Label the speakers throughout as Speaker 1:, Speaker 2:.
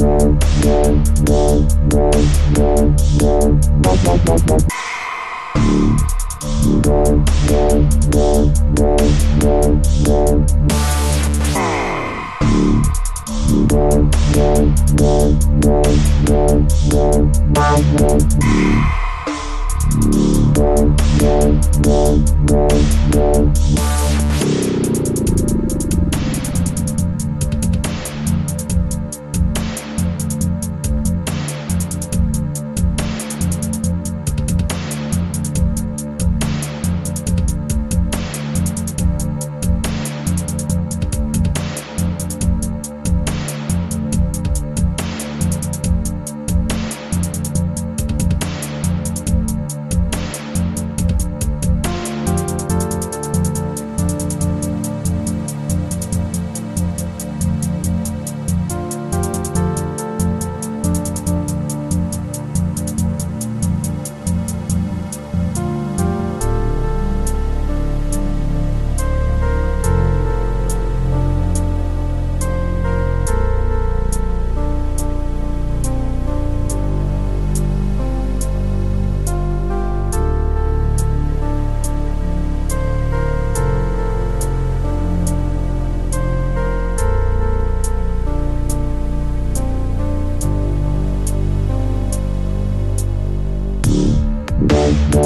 Speaker 1: Thank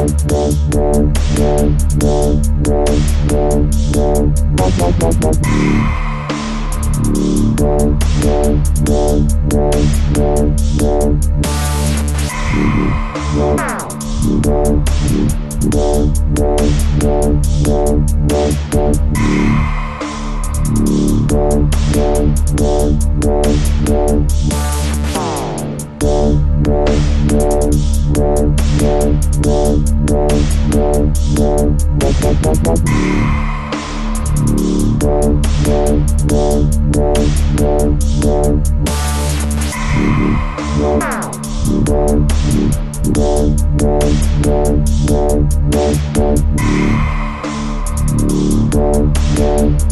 Speaker 1: Thank you. Wow.